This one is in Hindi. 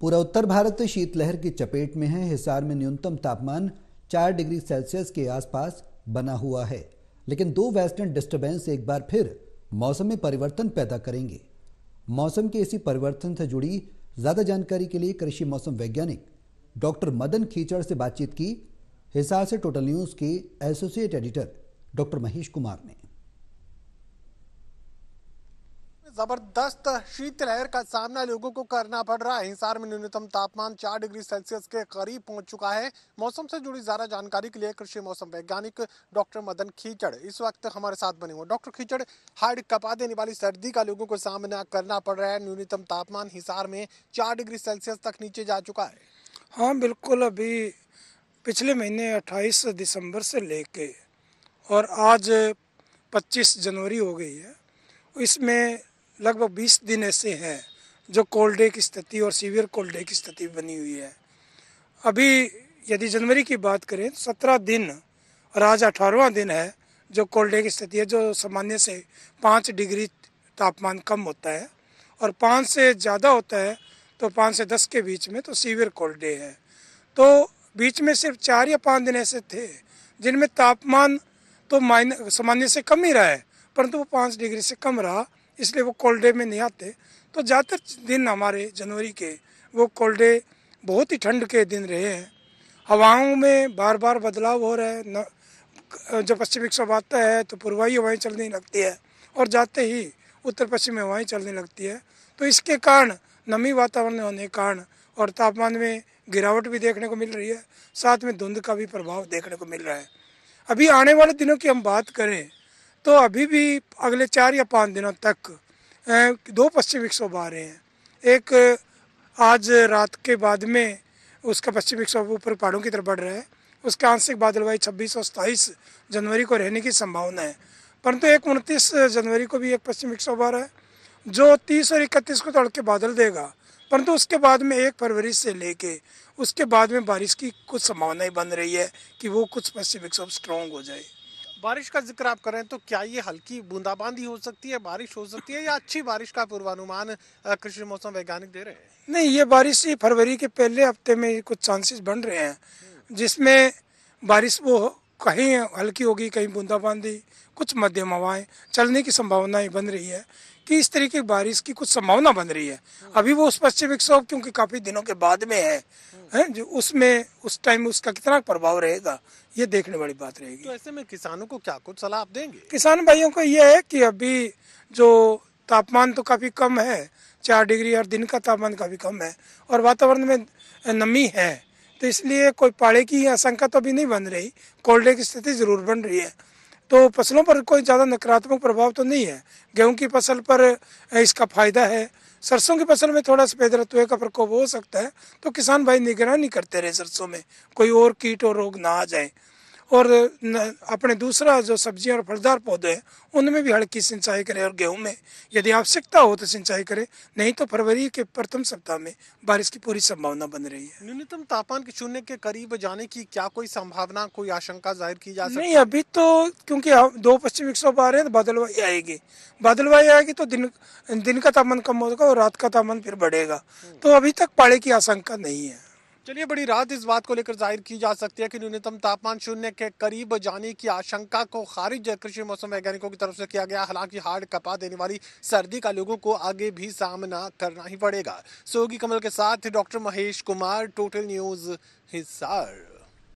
पूरा उत्तर भारत शीतलहर की चपेट में है। हिसार में न्यूनतम तापमान चार डिग्री सेल्सियस के आसपास बना हुआ है। लेकिन दो वेस्टर्न डिस्टर्बेंस एक बार फिर मौसम में परिवर्तन पैदा करेंगे। मौसम के इसी परिवर्तन से जुड़ी ज़्यादा जानकारी के लिए कृषि मौसम वैज्ञानिक डॉक्टर मदन खीचड़ से बातचीत की। हिसार से टोटल न्यूज़ के associate editor doctor Mahesh Kumar ने। ज़बरदस्त शीतलहर का सामना लोगों को करना पड़ रहा है। हिसार में न्यूनतम तापमान चार डिग्री सेल्सियस के करीब पहुँच चुका है। मौसम से जुड़ी ज़्यादा जानकारी के लिए कृषि मौसम वैज्ञानिक डॉक्टर मदन खीचड़ इस वक्त हमारे साथ बने हुए। डॉक्टर खीचड़, हार्ड कपा देने वाली सर्दी का लोगों को सामना करना पड़ रहा है। न्यूनतम तापमान हिसार में चार डिग्री सेल्सियस तक नीचे जा चुका है। हाँ बिल्कुल अभी पिछले महीने 28 दिसंबर से लेके और आज 25 जनवरी हो गई है। इसमें लगभग 20 दिन ऐसे हैं जो कोल्ड डे की स्थिति और सीवियर कोल्ड डे की स्थिति बनी हुई है। अभी यदि जनवरी की बात करें तो सत्रह दिन और आज अठारहवा दिन है जो कोल्ड डे की स्थिति है, जो सामान्य से पाँच डिग्री तापमान कम होता है और पाँच से ज़्यादा होता है तो पाँच से दस के बीच में तो सीवियर कोल्ड डे है। तो बीच में सिर्फ़ चार या पाँच दिन ऐसे थे जिनमें तापमान तो माइन, सामान्य से कम ही रहा है, परंतु वो पाँच डिग्री से कम रहा इसलिए वो कोल्ड डे में नहीं आते। तो ज़्यादातर दिन हमारे जनवरी के, वो कोल्ड डे बहुत ही ठंड के दिन रहे हैं। हवाओं में बार बार बदलाव हो रहा है। न जब पश्चिम विक्षोभ आता है तो पूर्वाई हवाएँ चलने लगती है और जाते ही उत्तर पश्चिमी हवाएँ चलने लगती है। तो इसके कारण, नमी वातावरण होने के कारण और तापमान में गिरावट भी देखने को मिल रही है। साथ में धुंध का भी प्रभाव देखने को मिल रहा है। अभी आने वाले दिनों की हम बात करें तो अभी भी अगले चार या पाँच दिनों तक दो पश्चिम विक्षोभ आ रहे हैं। एक, आज रात के बाद में उसका पश्चिम विक्षोभ ऊपर पहाड़ों की तरफ़ बढ़ रहा है। उसका आंशिक बादलवाई छब्बीस और सताईस जनवरी को रहने की संभावना है। परंतु एक उनतीस जनवरी को भी एक पश्चिम विक्षोभ आ रहा है, जो तीस और इकतीस को तड़के बादल देगा। परंतु उसके बाद में एक फरवरी से लेके उसके बाद में बारिश की कुछ संभावनाएँ बन रही है कि वो कुछ पश्चिम विक्षोभ स्ट्रॉन्ग हो जाए। बारिश का ज़िक्र आप करें तो क्या ये हल्की बूंदाबांदी हो सकती है, बारिश हो सकती है या अच्छी बारिश का पूर्वानुमान कृषि मौसम वैज्ञानिक दे रहे हैं? नहीं, ये बारिश ही फरवरी के पहले हफ़्ते में कुछ चांसेस बन रहे हैं, जिसमें बारिश वो कहीं हल्की होगी, कहीं बूंदाबांदी कुछ मध्यम हवाएँ चलने की संभावनाएँ बन रही है कि इस तरीके की बारिश की कुछ संभावना बन रही है। अभी वो उस पश्चिम विक्षोभ क्योंकि काफ़ी दिनों के बाद में है, है जो उसमें उस टाइम उसका कितना प्रभाव रहेगा ये देखने वाली बात रहेगी। तो ऐसे में किसानों को क्या कुछ सलाह आप देंगे? किसान भाइयों को ये है कि अभी जो तापमान तो काफ़ी कम है चार डिग्री और दिन का तापमान काफ़ी कम है और वातावरण में नमी है तो इसलिए कोई पाड़े की आशंका तो अभी नहीं बन रही कोल्ड डे की स्थिति ज़रूर बन रही है। तो फ़सलों पर कोई ज़्यादा नकारात्मक प्रभाव तो नहीं है। गेहूँ की फ़सल पर इसका फ़ायदा है। सरसों की फ़सल में थोड़ा सफ़ेद रतुए का प्रकोप हो सकता है तो किसान भाई निगरानी करते रहे सरसों में। कोई और कीट और रोग ना आ जाए। और अपने दूसरा जो सब्ज़ियाँ और फलदार पौधे हैं उनमें भी हल्की सिंचाई करें और गेहूँ में। यदि आवश्यकता हो तो सिंचाई करें नहीं तो फरवरी के प्रथम सप्ताह में बारिश की पूरी संभावना बन रही है। न्यूनतम तापमान के शून्य के करीब जाने की क्या कोई संभावना कोई आशंका ज़ाहिर की जा सकती नहीं अभी तो क्योंकि दो पश्चिम विक्षोभ आ रहे हैं तो बादलवाई आएगी। बादलवाई आएगी तो दिन दिन का तापमान कम होगा और रात का तापमान फिर बढ़ेगा। तो अभी तक पाड़े की आशंका नहीं है। चलिए, बड़ी रात इस बात को लेकर ज़ाहिर की जा सकती है कि न्यूनतम तापमान शून्य के करीब जाने की आशंका को खारिज कृषि मौसम वैज्ञानिकों की तरफ़ से किया गया। हालाँकि हार्ड कपा देने वाली सर्दी का लोगों को आगे भी सामना करना ही पड़ेगा। सोगी कमल के साथ doctor Mahesh Kumar total news Hisar.